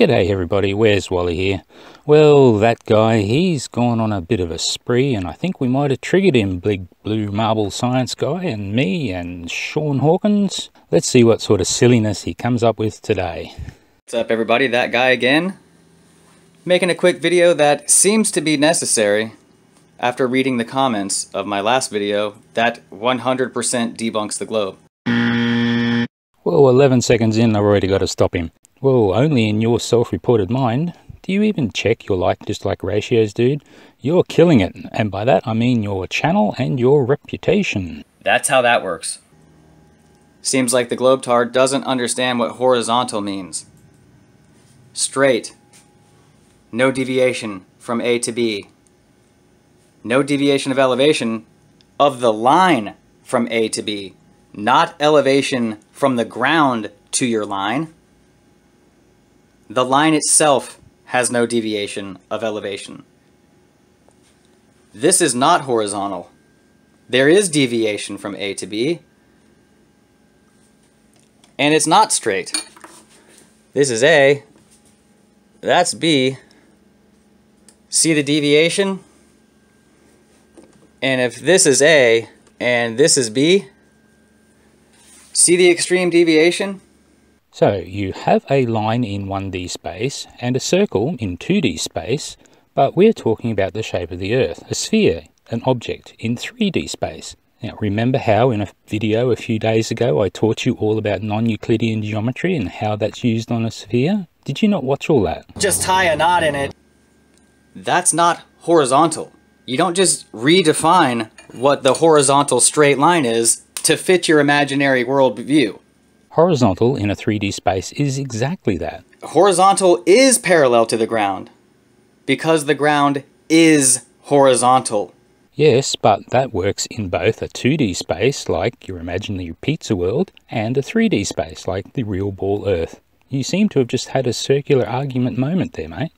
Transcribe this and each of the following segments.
G'day everybody, where's Wally here? Well, that guy, he's gone on a bit of a spree and I think we might have triggered him, big blue marble science guy, and me and Sean Hawkins. Let's see what sort of silliness he comes up with today. What's up everybody, that guy again. Making a quick video that seems to be necessary after reading the comments of my last video that 100% debunks the globe. Well, 11 seconds in, I've already got to stop him. Well, only in your self-reported mind. Do you even check your like dislike ratios, dude? You're killing it, and by that I mean your channel and your reputation. That's how that works. Seems like the Globetard doesn't understand what horizontal means. Straight. No deviation from A to B. No deviation of elevation of the line from A to B, not elevation from the ground to your line. The line itself has no deviation of elevation. This is not horizontal. There is deviation from A to B, and it's not straight. This is A, that's B. See the deviation? And if this is A and this is B, see the extreme deviation? So you have a line in 1D space and a circle in 2D space, but we're talking about the shape of the Earth, a sphere, an object in 3D space. Now remember how in a video a few days ago I taught you all about non-Euclidean geometry and how that's used on a sphere? Did you not watch all that? Just tie a knot in it. That's not horizontal. You don't just redefine what the horizontal straight line is to fit your imaginary world view. Horizontal in a 3D space is exactly that. Horizontal is parallel to the ground because the ground is horizontal. Yes, but that works in both a 2D space, like your imaginary pizza world, and a 3D space, like the real ball Earth. You seem to have just had a circular argument moment there, mate.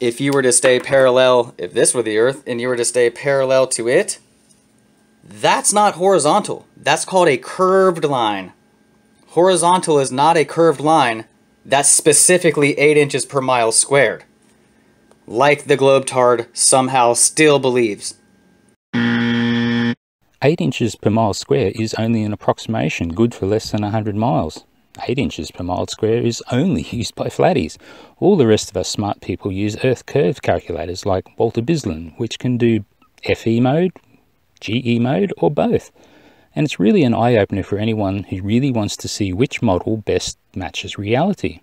If you were to stay parallel, if this were the Earth, and you were to stay parallel to it, that's not horizontal. That's called a curved line. Horizontal is not a curved line that's specifically 8 inches per mile squared, like the Globetard somehow still believes. 8 inches per mile square is only an approximation good for less than 100 miles. 8 inches per mile square is only used by flatties. All the rest of us smart people use earth curve calculators like Walter Bislin, which can do FE mode, GE mode, or both. And it's really an eye-opener for anyone who really wants to see which model best matches reality.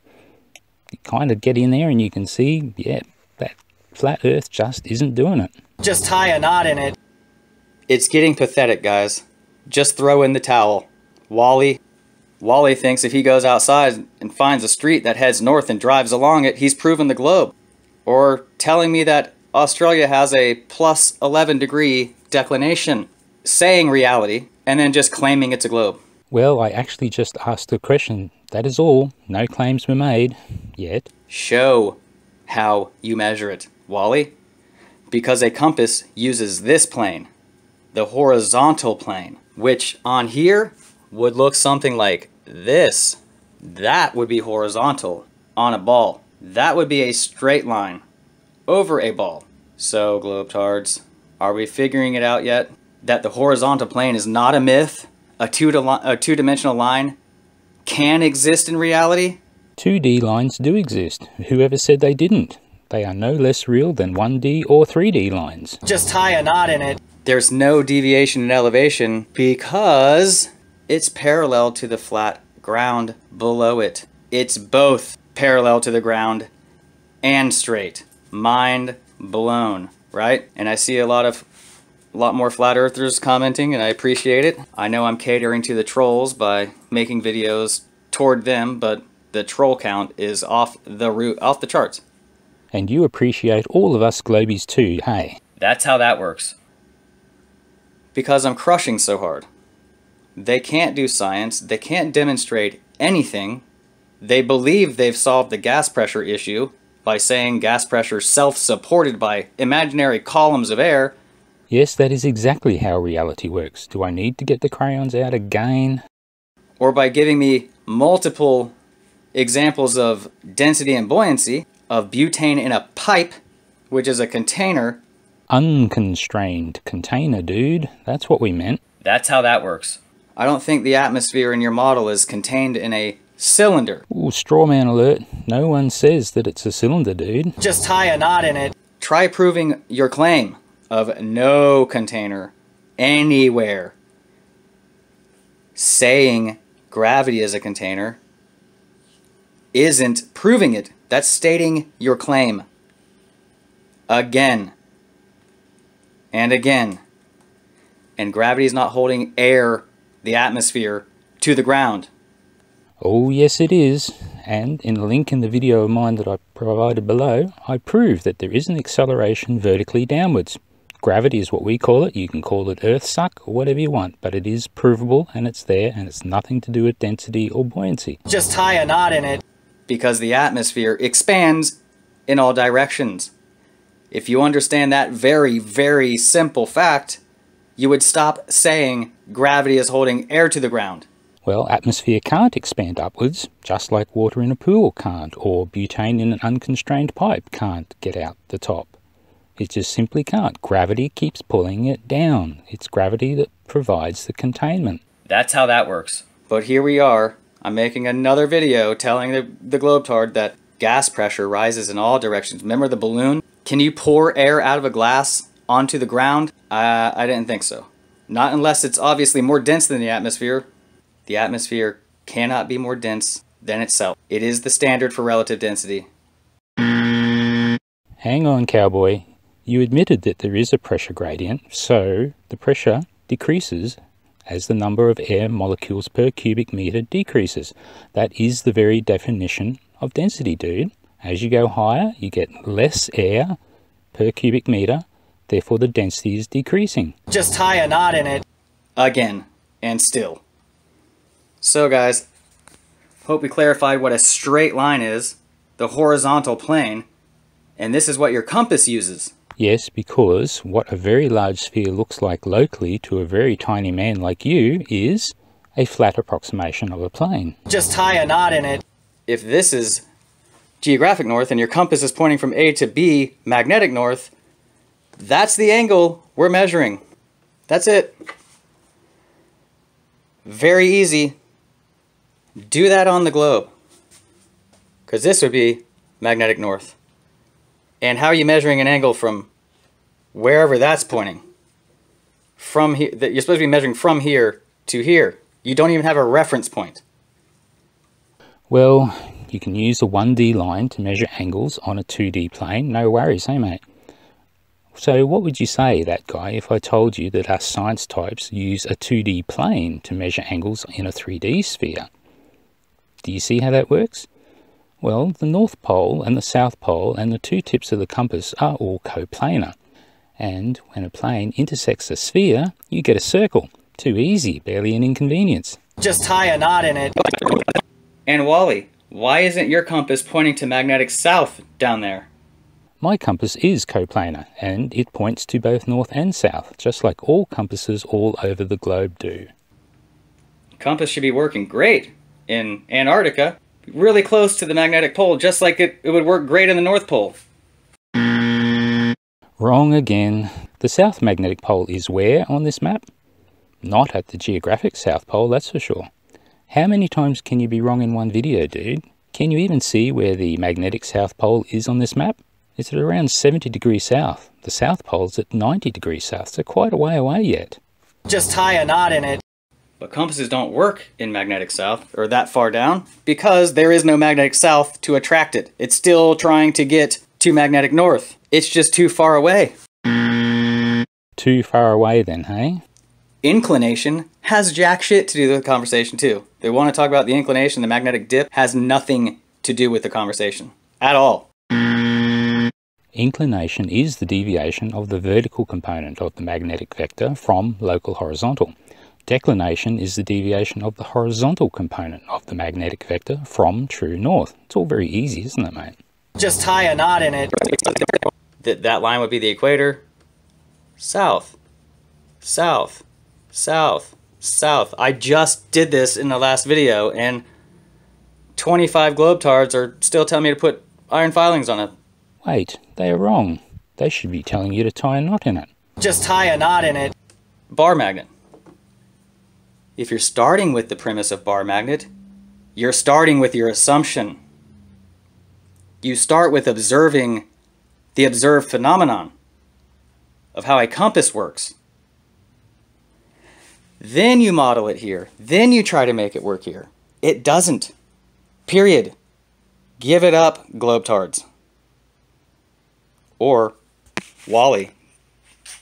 You kind of get in there and you can see, yeah, that flat earth just isn't doing it. Just tie a knot in it. It's getting pathetic, guys. Just throw in the towel. Wally, Wally thinks if he goes outside and finds a street that heads north and drives along it, he's proven the globe. Or telling me that Australia has a plus 11 degree declination, saying reality, and then just claiming it's a globe. Well, I actually just asked a question. That is all. No claims were made. Yet. Show how you measure it, Wally. Because a compass uses this plane, the horizontal plane, which on here would look something like this. That would be horizontal on a ball. That would be a straight line over a ball. So, Globetards, are we figuring it out yet? That the horizontal plane is not a myth, a two-dimensional line can exist in reality? 2D lines do exist. Whoever said they didn't? They are no less real than 1D or 3D lines. Just tie a knot in it. There's no deviation in elevation because it's parallel to the flat ground below it. It's both parallel to the ground and straight. Mind blown, right? And I see a lot of a lot more flat earthers commenting and I appreciate it. I know I'm catering to the trolls by making videos toward them, but the troll count is off the root off the charts. And you appreciate all of us globies too, hey? That's how that works. Because I'm crushing so hard. They can't do science, they can't demonstrate anything. They believe they've solved the gas pressure issue by saying gas pressure self-supported by imaginary columns of air, Yes, that is exactly how reality works. Do I need to get the crayons out again? Or by giving me multiple examples of density and buoyancy of butane in a pipe, which is a container. Unconstrained container, dude. That's what we meant. That's how that works. I don't think the atmosphere in your model is contained in a cylinder. Ooh, straw man alert. No one says that it's a cylinder, dude. Just tie a knot in it. Try proving your claim of no container anywhere. Saying gravity is a container isn't proving it. That's stating your claim. Again. And again. And gravity is not holding air, the atmosphere, to the ground. Oh, yes, it is. And in a link in the video of mine that I provided below, I prove that there is an acceleration vertically downwards. Gravity is what we call it. You can call it earth suck or whatever you want, but it is provable and it's there and it's nothing to do with density or buoyancy. Just tie a knot in it. Because the atmosphere expands in all directions. If you understand that very, very simple fact, you would stop saying gravity is holding air to the ground. Well, atmosphere can't expand upwards, just like water in a pool can't, or butane in an unconstrained pipe can't get out the top. It just simply can't. Gravity keeps pulling it down. It's gravity that provides the containment. That's how that works. But here we are. I'm making another video telling the, the Globetard that gas pressure rises in all directions. Remember the balloon? Can you pour air out of a glass onto the ground? Uh, I didn't think so. Not unless it's obviously more dense than the atmosphere. The atmosphere cannot be more dense than itself. It is the standard for relative density. Hang on, cowboy. You admitted that there is a pressure gradient, so the pressure decreases as the number of air molecules per cubic meter decreases. That is the very definition of density, dude. As you go higher, you get less air per cubic meter, therefore the density is decreasing. Just tie a knot in it. Again, and still. So guys, hope we clarified what a straight line is, the horizontal plane, and this is what your compass uses. Yes, because what a very large sphere looks like locally to a very tiny man like you is a flat approximation of a plane. Just tie a knot in it. If this is geographic north and your compass is pointing from A to B, magnetic north, that's the angle we're measuring. That's it. Very easy. Do that on the globe. Because this would be magnetic north. And how are you measuring an angle from wherever that's pointing? From here, that you're supposed to be measuring from here to here. You don't even have a reference point. Well, you can use a 1D line to measure angles on a 2D plane. No worries, hey mate. So what would you say, that guy, if I told you that us science types use a 2D plane to measure angles in a 3D sphere? Do you see how that works? Well, the North Pole and the South Pole and the two tips of the compass are all coplanar. And when a plane intersects a sphere, you get a circle. Too easy, barely an inconvenience. Just tie a knot in it. And Wally, why isn't your compass pointing to magnetic south down there? My compass is coplanar, and it points to both north and south, just like all compasses all over the globe do. Compass should be working great in Antarctica, really close to the magnetic pole, just like it, it would work great in the North Pole. Wrong again. The South Magnetic Pole is where on this map? Not at the geographic South Pole, that's for sure. How many times can you be wrong in one video, dude? Can you even see where the magnetic South Pole is on this map? It's at around 70 degrees south. The South Pole's at 90 degrees south, so quite a way away yet. Just tie a knot in it. But compasses don't work in magnetic south, or that far down, because there is no magnetic south to attract it. It's still trying to get to magnetic north. It's just too far away. Too far away then, hey? Inclination has jack shit to do with the conversation too. They want to talk about the inclination, the magnetic dip has nothing to do with the conversation. At all. Inclination is the deviation of the vertical component of the magnetic vector from local horizontal. Declination is the deviation of the horizontal component of the magnetic vector from true north. It's all very easy, isn't it, mate? Just tie a knot in it. That, that line would be the equator. South. South. South. South. I just did this in the last video and 25 globetards are still telling me to put iron filings on it. Wait, they are wrong. They should be telling you to tie a knot in it. Just tie a knot in it. Bar magnet. If you're starting with the premise of bar magnet, you're starting with your assumption. You start with observing the observed phenomenon of how a compass works. Then you model it here. Then you try to make it work here. It doesn't. Period. Give it up, globetards. Or, Wally,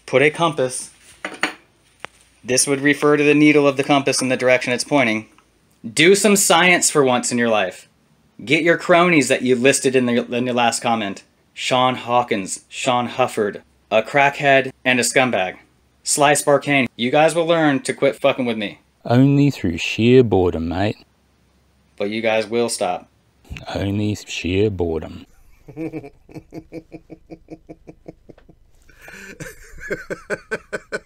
put a compass. This would refer to the needle of the compass in the direction it's pointing. Do some science for once in your life. Get your cronies that you listed in the, in the last comment. Sean Hawkins, Sean Hufford, a crackhead, and a scumbag. Slice Barkane, you guys will learn to quit fucking with me. Only through sheer boredom, mate. But you guys will stop. Only sheer boredom.